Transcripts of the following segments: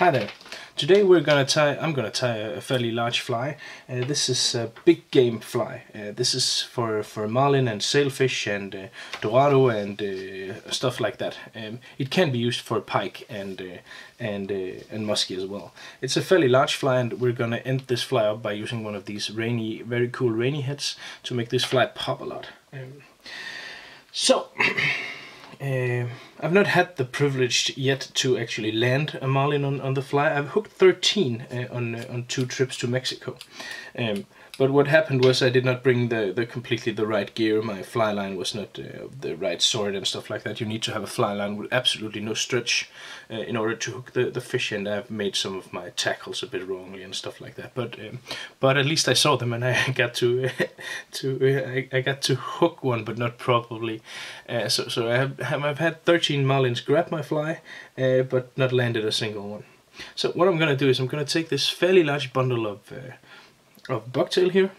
Hi there. Today we're gonna tie. I'm gonna tie a fairly large fly. Uh, this is a big game fly. Uh, this is for for marlin and sailfish and uh, dorado and uh, stuff like that. Um, it can be used for pike and uh, and uh, and muskie as well. It's a fairly large fly, and we're gonna end this fly up by using one of these rainy, very cool rainy heads to make this fly pop a lot. Um, so. Uh, I've not had the privilege yet to actually land a marlin on, on the fly. I've hooked 13 uh, on uh, on two trips to Mexico. Um, but what happened was I did not bring the, the completely the right gear. My fly line was not uh, the right sort and stuff like that. You need to have a fly line with absolutely no stretch uh, in order to hook the, the fish. And I've made some of my tackles a bit wrongly and stuff like that. But um, but at least I saw them and I got to to I, I, got to hook one, but not properly. Uh, so so I have I've had 13 marlins grab my fly, uh, but not landed a single one. So what I'm gonna do is I'm gonna take this fairly large bundle of uh, of bucktail here.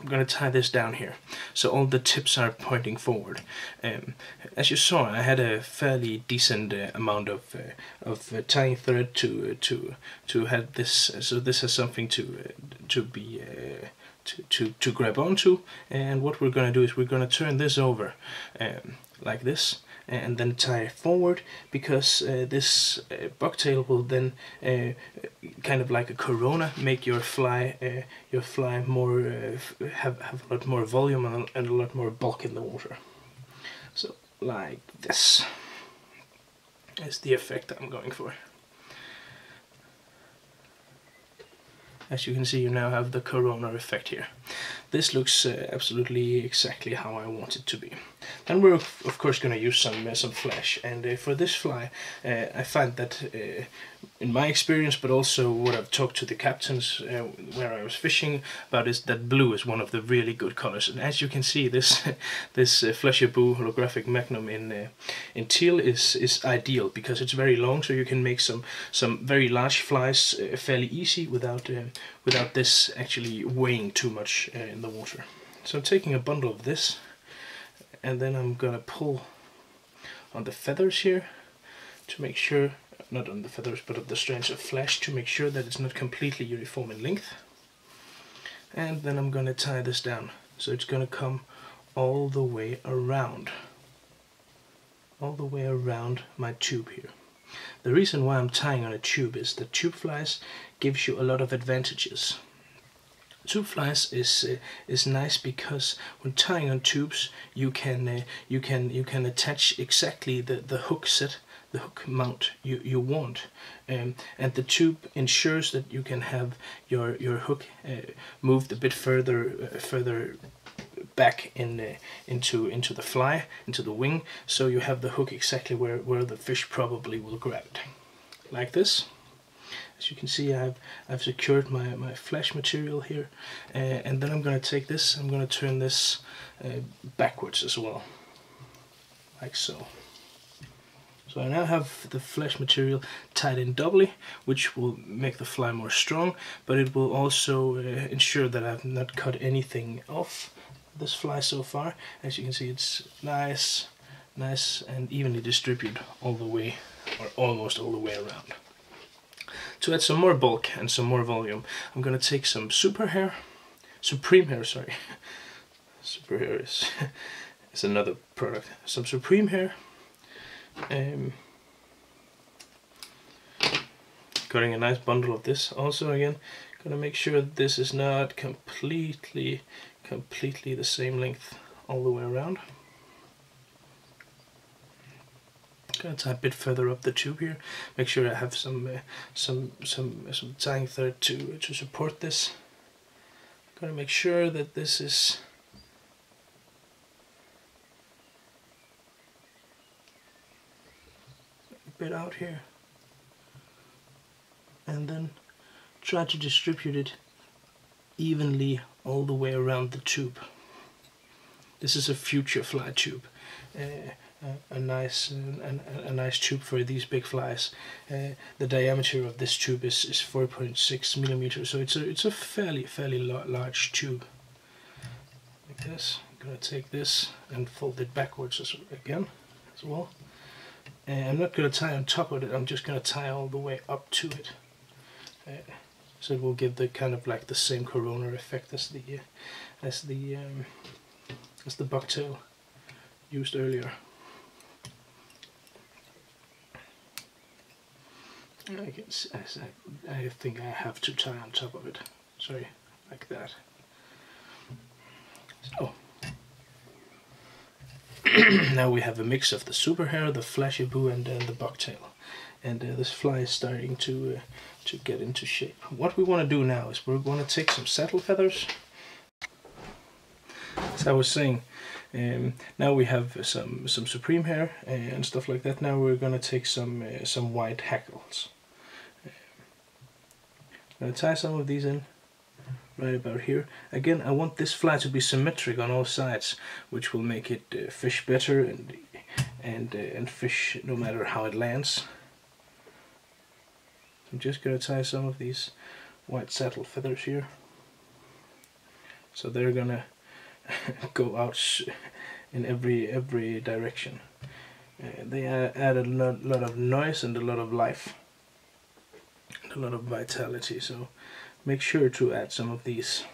I'm going to tie this down here so all the tips are pointing forward. Um, as you saw, I had a fairly decent uh, amount of uh, of uh, tying thread to uh, to to have this. So this has something to uh, to be uh, to, to to grab onto. And what we're going to do is we're going to turn this over um, like this and then tie it forward because uh, this uh, bucktail will then uh, kind of like a corona make your fly your fly more have, have a lot more volume and, and a lot more bulk in the water. So like this is the effect I'm going for. As you can see you now have the corona effect here. This looks uh, absolutely exactly how I want it to be then we're of course going to use some uh, some flash and uh, for this fly uh, I find that uh, in my experience but also what I've talked to the captains uh, where I was fishing about is that blue is one of the really good colors. And as you can see this this uh, Flashabou holographic magnum in in teal is is ideal because it's very long so you can make some some very large flies fairly easy without without this actually weighing too much in the water. So I'm taking a bundle of this and then I'm gonna pull on the feathers here to make sure not on the feathers but of the strands of flesh to make sure that it's not completely uniform in length. And then I'm gonna tie this down. So it's gonna come all the way around. All the way around my tube here. The reason why I'm tying on a tube is that tube flies gives you a lot of advantages Tube flies is uh, is nice because when tying on tubes you can uh, you can you can attach exactly the the hook set the hook mount you you want. Um, and the tube ensures that you can have your your hook uh, moved a bit further uh, further back in uh, into into the fly into the wing so you have the hook exactly where where the fish probably will grab it. Like this as you can see I've, I've secured my, my flash material here uh, and then I'm going to take this, I'm going to turn this uh, backwards as well like so. So I now have the flesh material tied in doubly, which will make the fly more strong, but it will also uh, ensure that I've not cut anything off this fly so far. As you can see, it's nice, nice and evenly distributed all the way, or almost all the way around. To add some more bulk and some more volume, I'm gonna take some super hair, supreme hair, sorry. super hair is, is another product. Some supreme hair. Um, cutting a nice bundle of this. Also again, gonna make sure this is not completely, completely the same length all the way around. Gonna a bit further up the tube here. Make sure I have some uh, some some some tying thread to to support this. Gonna make sure that this is a bit out here, and then try to distribute it evenly all the way around the tube. This is a future fly tube. Uh, a, nice a, a, nice tube for these big flies. Uh, the diameter of this tube is, is 4.6 millimeters, so it's a it's a fairly fairly large tube. Like this. I'm gonna take this and fold it backwards as, again as well. And I'm not gonna tie on top of it. I'm just gonna tie all the way up to it. Uh, so it will give the kind of like the same corona effect as the uh, as the um, as the bucktail used earlier. I I, I think I have to tie on top of it. Sorry, like that. So now we have a mix of the super hair, the Flashabou, and uh, the bucktail, and uh, this fly is starting to uh, to get into shape. What we want to do now is we're going to take some saddle feathers. As I was saying, um, now we have some some supreme hair and stuff like that. Now we're going to take some uh, some white hackles. I'm going to tie some of these in right about here. Again, I want this fly to be symmetric on all sides, which will make it uh, fish better and and uh, and fish no matter how it lands. I'm just going to tie some of these white saddle feathers here. So they're going to go out in every every direction. Uh, they add a lot, lot of noise and a lot of life a lot of vitality so make sure to add some of these.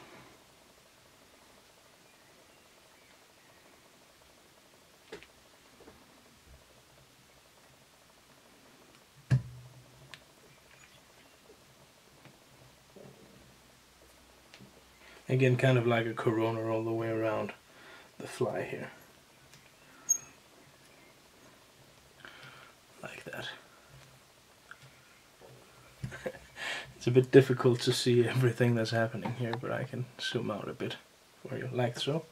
Again kind of like a corona all the way around the fly here like that It's a bit difficult to see everything that's happening here, but I can zoom out a bit for you, like so.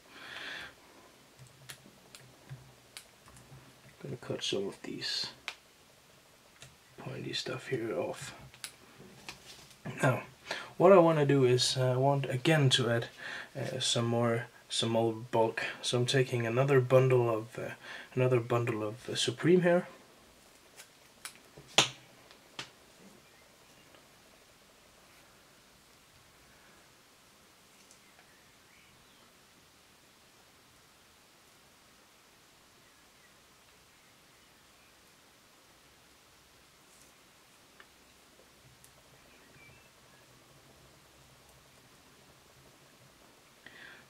I'm gonna cut some of these pointy stuff here off. Now, what I want to do is uh, I want again to add uh, some more some old bulk. So I'm taking another bundle of uh, another bundle of uh, Supreme hair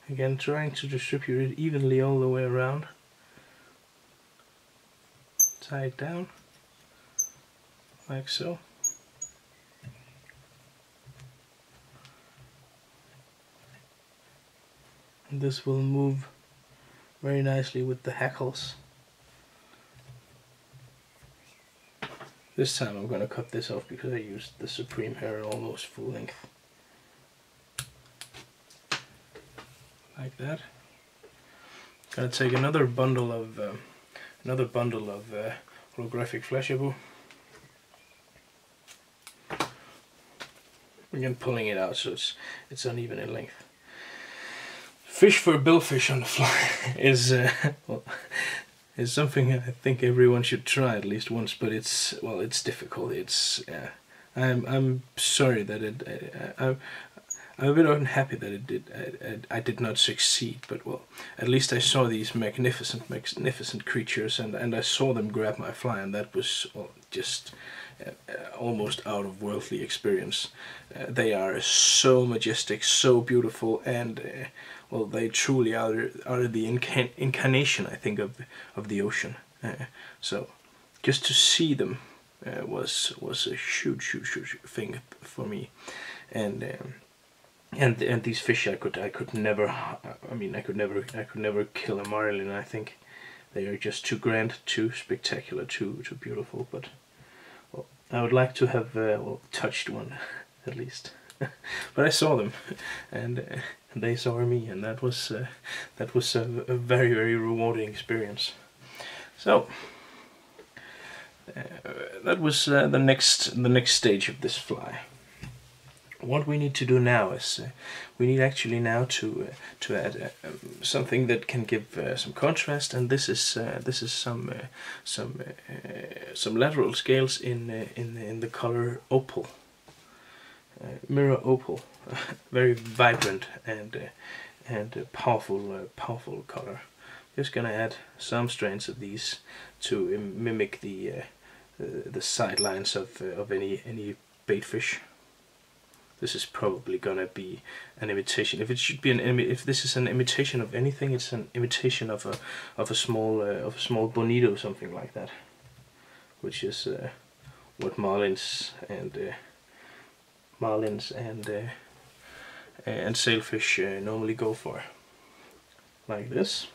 Again, trying to distribute it evenly all the way around. Tie it down, like so. And this will move very nicely with the hackles. This time I'm going to cut this off because I used the Supreme hair almost full length. Like that. Gonna take another bundle of um, another bundle of uh, holographic Flashabou. Again, pulling it out so it's it's uneven in length. Fish for billfish on the fly is uh, well, is something I think everyone should try at least once, but it's well, it's difficult. It's yeah. I'm I'm sorry that it. I, I, I'm a bit unhappy that it did. I, I, I, did not succeed, but well, at least I saw these magnificent, magnificent creatures, and and I saw them grab my fly, and that was well, just uh, uh, almost out of worldly experience. Uh, they are so majestic, so beautiful, and uh, well, they truly are are the incan incarnation, I think, of of the ocean. Uh, so, just to see them uh, was was a huge, huge, huge thing for me, and. Um, and and these fish I could I could never I mean I could never I could never kill a marlin I think. They are just too grand too spectacular too too beautiful but well, I would like to have uh, well, touched one at least. But I saw them and, uh, they saw me and that was uh, that was a, a, very very rewarding experience. So uh, that was uh, the next the next stage of this fly what we need to do now is uh, we need actually now to uh, to add uh, um, something that can give uh, some contrast and this is uh, this is some uh, some some lateral scales in in in the color opal. Mirror opal. Very vibrant and and powerful powerful color. Just gonna add some strands of these to mimic the the sidelines of of any any bait fish this is probably gonna be an imitation. If it should be an if this is an imitation of anything, it's an imitation of a of a small uh, of a small bonito, something like that, which is uh, what marlins and uh, marlins and uh, and sailfish uh, normally go for, like this.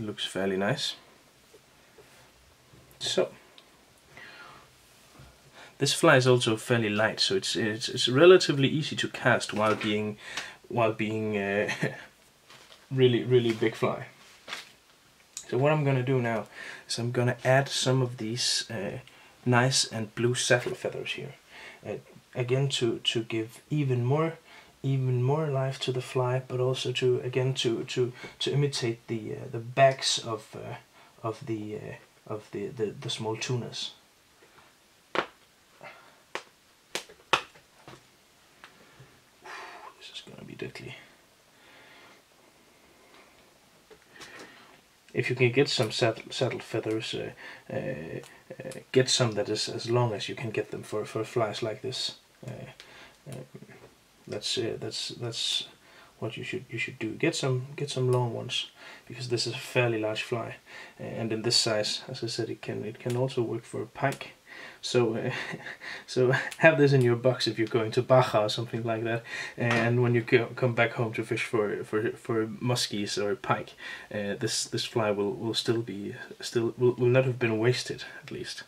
Looks fairly nice. So. This fly is also fairly light, so it's it's, it's relatively easy to cast while being while being uh, really really big fly. So what I'm gonna do now is I'm gonna add some of these uh, nice and blue saddle feathers here, uh, again to to give even more even more life to the fly, but also to again to to to imitate the uh, the backs of uh, of the of the, the the small tunas. Deadly. If you can get some saddle, feathers, uh, uh, uh, get some that is as long as you can get them for, for flies like this. Uh, um, that's uh, that's that's what you should you should do. Get some get some long ones because this is a fairly large fly, and in this size, as I said, it can it can also work for a pike. So, uh, so have this in your box if you're going to Baja or something like that. And when you come back home to fish for for for muskies or pike, uh, this this fly will will still be still will, will not have been wasted at least.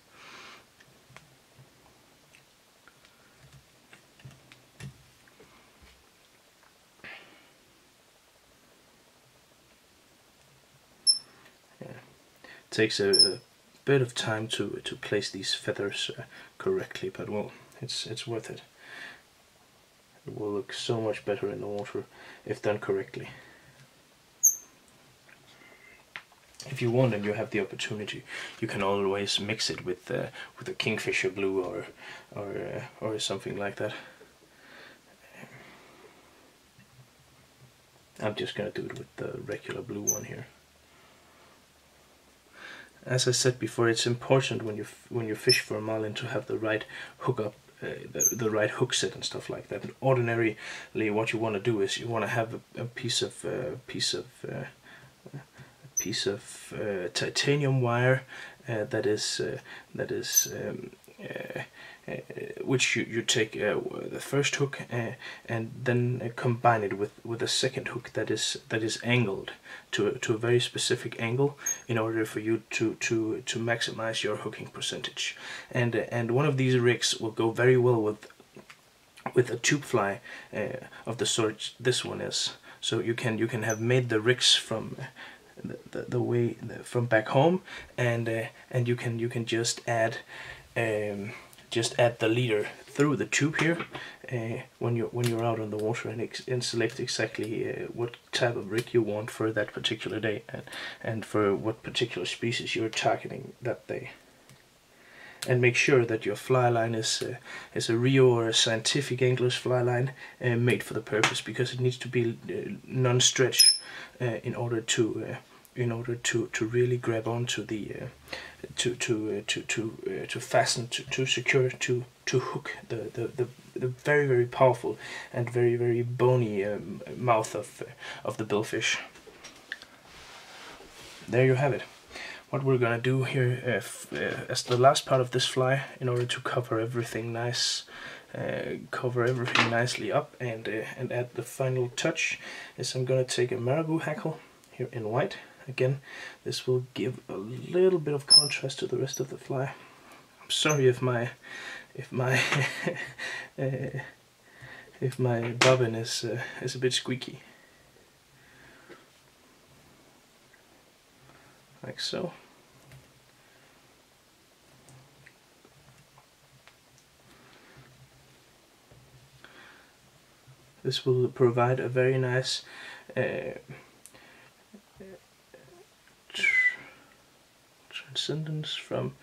Takes a bit of time to to place these feathers uh, correctly, but well, it's it's worth it. It will look so much better in the water if done correctly. If you want and you have the opportunity, you can always mix it with uh, with a kingfisher blue or or uh, or something like that. I'm just gonna do it with the regular blue one here as I said before, it's important when you when you fish for a marlin to have the right hook up, uh, the, the right hook set and stuff like that. And ordinarily, what you want to do is you want to have a, a, piece of uh, piece of uh, a piece of uh, titanium wire uh, that is uh, that is um, which you, you take uh, the first hook uh, and then combine it with with a second hook that is that is angled to a, to a very specific angle in order for you to to to maximize your hooking percentage. And and one of these rigs will go very well with with a tube fly uh, of the sort this one is. So you can you can have made the rigs from the, the, the way the, from back home and uh, and you can you can just add um, just add the leader through the tube here uh, when you're when you're out on the water and, and select exactly uh, what type of rig you want for that particular day and, and for what particular species you're targeting that day. And make sure that your fly line is uh, is a Rio or a Scientific Anglers fly line uh, made for the purpose because it needs to be uh, non-stretch uh, in order to in order to to really grab onto the to to uh, to to uh, to fasten to, to secure to to hook the, the the the very very powerful and very very bony um, mouth of uh, of the billfish. There you have it. What we're gonna do here uh, uh, as the last part of this fly, in order to cover everything nice, uh, cover everything nicely up and and add the final touch, is I'm gonna take a marabou hackle here in white Again, this will give a little bit of contrast to the rest of the fly. I'm sorry if my if my uh, if my bobbin is uh, is a bit squeaky. Like so. This will provide a very nice uh, transcendence from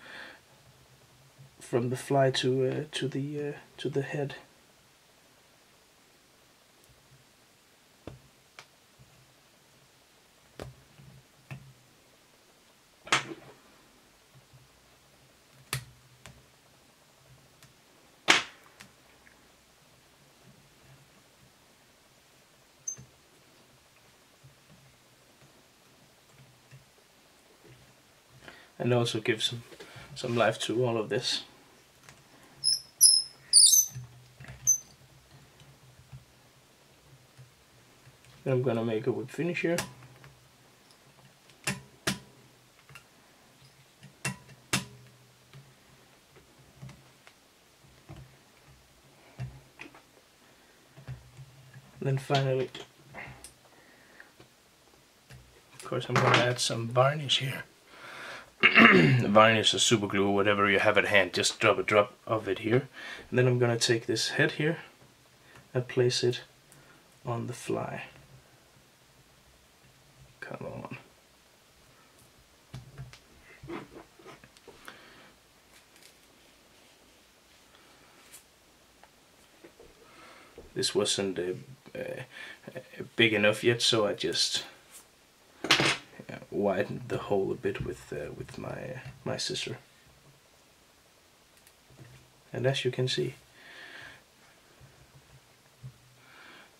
from the fly to uh, to the uh, to the head. And also give some some life to all of this. Then I'm gonna make a whip finish here. then finally, of course I'm gonna add some varnish here. varnish or super glue, whatever you have at hand, just drop a drop of it here. And then I'm gonna take this head here and place it on the fly. Come on. This wasn't uh, uh, big enough yet, so I just widened the hole a bit with uh, with my my scissor. And as you can see,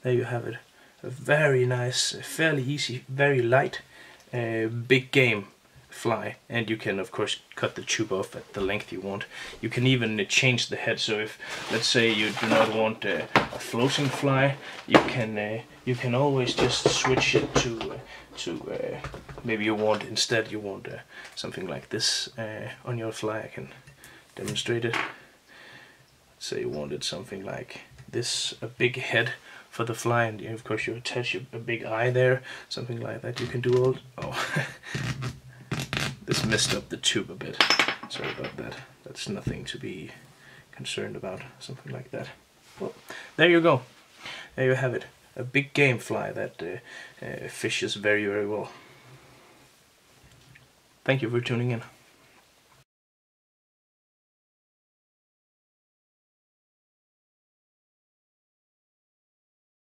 there you have it. A very nice, fairly easy, very light, uh, big game fly and you can of course cut the tube off at the length you want. You can even uh, change the head so if let's say you do not want a, a floating fly you can uh, you can always just switch it to uh, to uh, maybe you want instead you want uh, something like this uh, on your fly. I can demonstrate it. Say you wanted something like this a big head for the fly and of course you attach a, a big eye there something like that. You can do all oh This messed up the tube a bit. Sorry about that. That's nothing to be concerned about, something like that. Well, there you go. There you have it. A big game fly that uh, uh, fishes very, very well. Thank you for tuning in.